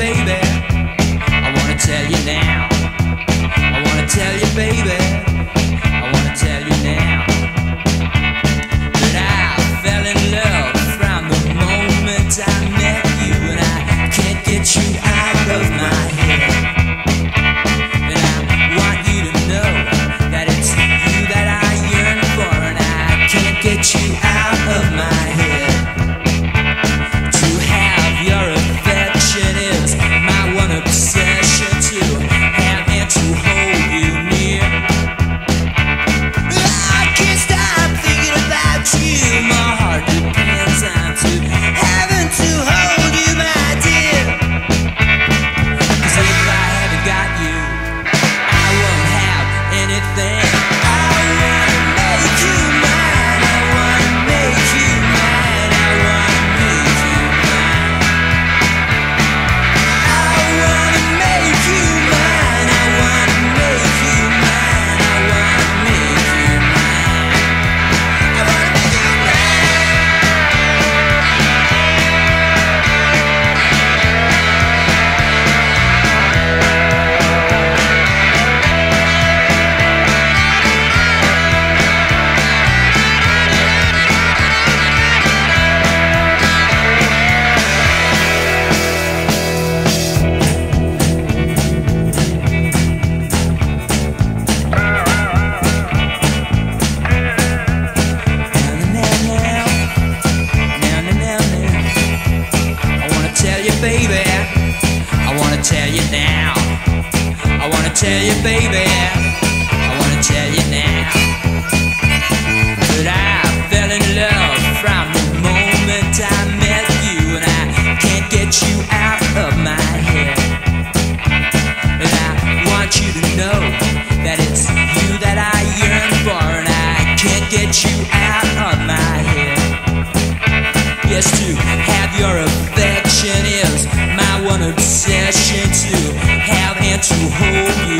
baby. tell you, baby, I wanna tell you now But I fell in love from the moment I met you, and I can't get you out of my head. And I want you to know that it's you that I yearn for, and I can't get you out of my head. Yes, to have your affection is my one obsession too. To hold you.